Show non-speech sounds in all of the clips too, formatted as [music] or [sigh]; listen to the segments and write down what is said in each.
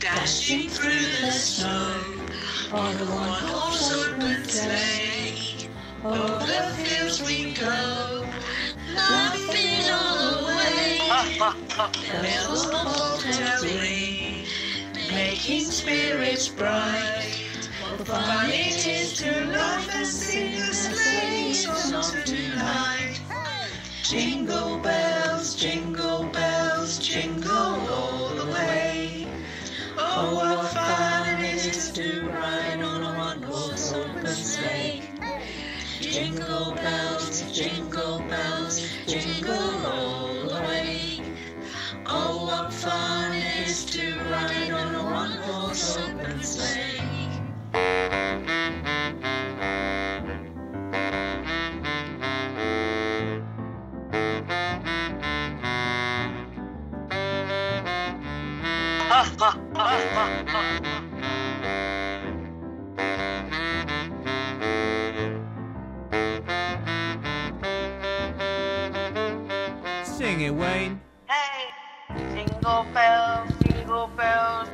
dashing through the snow on a one-horse open sleigh. Over the fields we go, laughing all the way. The bells merrily, making spirits bright. What fun it is to laugh and sing a sleighing song tonight. Jingle bells, jingle Oh, what fun it is to ride on a one-horse open sleigh. Jingle bells, jingle bells, jingle all the way. Oh, what fun it is to ride on a one-horse open sleigh. Sing it, Wayne. Hey, jingle bells, jingle bells,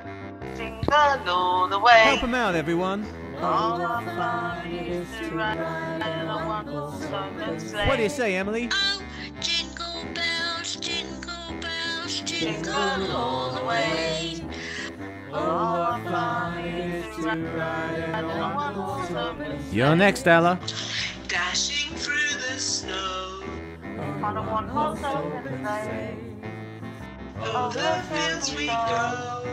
jingle all the way. Help him out, everyone. All the fun it is to ride in a one-horse sleigh. What do you say, Emily? Oh, jingle bells, jingle bells, Jingle all the way. You're next, Ella. Dashing through the snow On a one-horse open sleigh. over oh, the fields we go.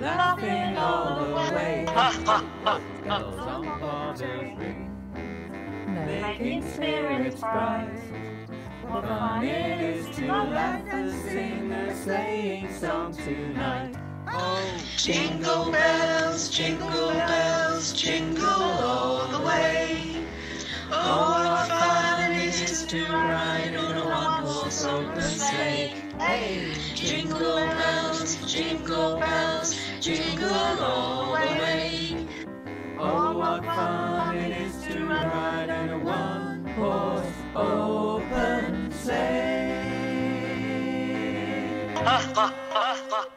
Laughing all the way. Making spirits bright. What fun it is to laugh and sing a sleighing song tonight. Jingle bells, jingle bells, jingle all the way. Oh, what fun it is to ride on a one-horse open sleigh. Hey, jingle bells, jingle bells, jingle all the way. Oh, what fun it is to ride in a one-horse open sleigh. [laughs]